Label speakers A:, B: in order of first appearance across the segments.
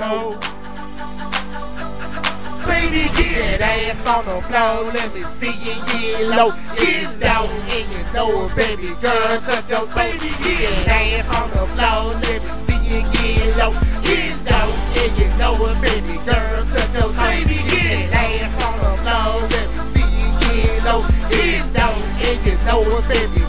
A: low. Baby, get ass on the floor. Let me see you get low. Get down and you know it, baby girl. Touch your baby, get ass on the floor. Let me see you get low. Get down and you know it, baby girl. Touch your baby, get ass on the floor. Let me see you get low. Get down and you know it, baby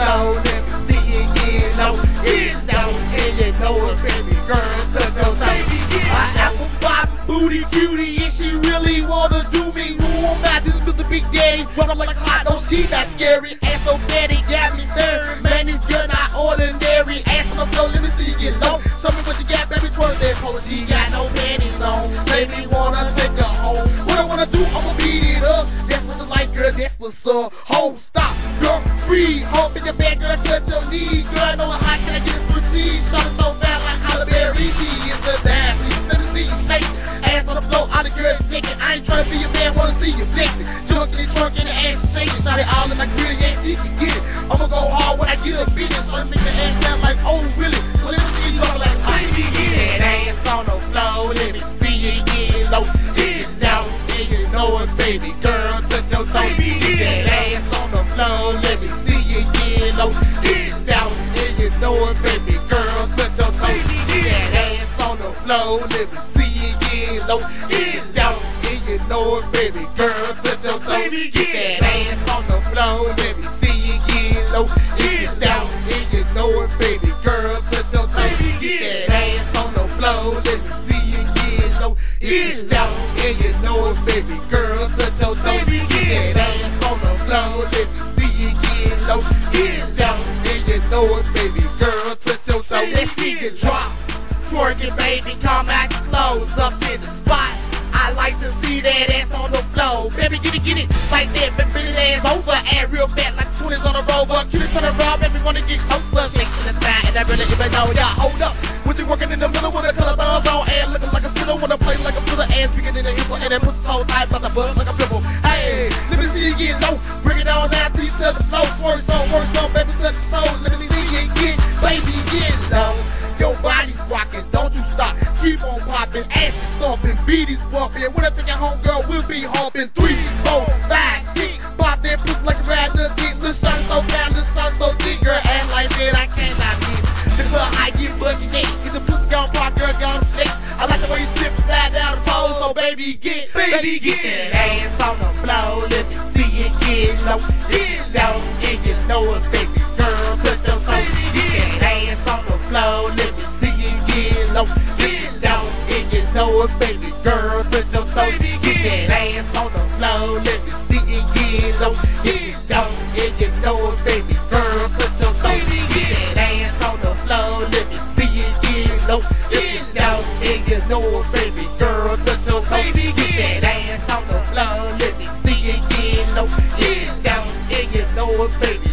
A: on the. Let me see you get low. Get down and you know it, baby girl. Touch your get
B: My apple bottom booty cutie, and she really wanna do me. Who am I? This is the big daddy. Run up like hot, no, she not scary. Ass so daddy, got me stirring. Man, this girl not ordinary. Ass on the floor, let me see you get low. Show me what you got, baby. Twerk that pole. She got no panties on. Baby, wanna take her home. What I wanna do, I'ma beat it up. That's what you like, girl. That's what's up. Girl, free. Hop in your bed, girl, touch your knee. Girl, I know how can I get expertise. Shot so fat like Halle Berry. She is the daffy. Let me see you shake. Ass on the floor, all the girls naked. I ain't trying to be your man, wanna see you flexing. Junk in the trunk and the ass shaking. Shot it all in my grill, yeah, she can get it. I'ma go hard when I get a finish. So I make the ass sound like, oh, really? So let me see you like,
A: Baby, get that ass on the floor. Let me see you get low. Get down and you know it, baby girl. Touch your toe. Get that and you know it, baby girl. Touch your toe. Get that ass on the floor. Let me see you get low. Get down and you know it, baby girl. Touch your toe. Get that ass on the floor. Let me see you get low. Get down and you know it, baby girl. Touch your toe. Get that ass on the floor. Let me see you get low. Get down and you know it, baby girl. Touch your toe. Get that ass on the floor. Let me see you get low. Get down and you know it, baby Twerking, baby, come out close up in the spot. I like to see that ass on the floor. Baby, get it, get it, like that, baby, bring that ass over. And real fat, like 20s on a rover. Cute it to the raw, baby, wanna get closer. Shake to the side, and I really even know, yeah, hold up. When you working in the middle with a color thumbs on, and looking like a spinner, wanna play like a fiddle, ass bigger than a hippo, and that pussy so tight, about to buzz like a flipper. Hey, let me see you get low, bring it on down till you touch the floor. Work on, work on, baby, touch the toe. Let me see you get, baby, get low. Your body's rocking. Keep on popping, ass thumping, beat is bumping. When I take you home, girl, we'll be humping. Three, four, five, six. Pop that pussy like a ride the dick. Little so bad, little shot so deep, girl. Ass like that, I cannot miss. This is how I get buggy neck. Get the pussy gon' pop, girl, gon' shake. I like the way you slip and slide down the pole, so baby, get, baby, get that ass on the floor. Let me see it get low, get low, and you know it, baby girl. Touch your toe, get that ass on the floor. Let me see you get low, know it, baby girl, touch your toes. Baby, Get that ass on the floor, let me see it get low. If you don't, if you know it, baby girl, touch your toes. Get that ass on the floor, let me see it get low. If you don't, if you know it, baby girl, touch your toes. Get that ass on the floor, let me see it get low. If you don't, if you know it, baby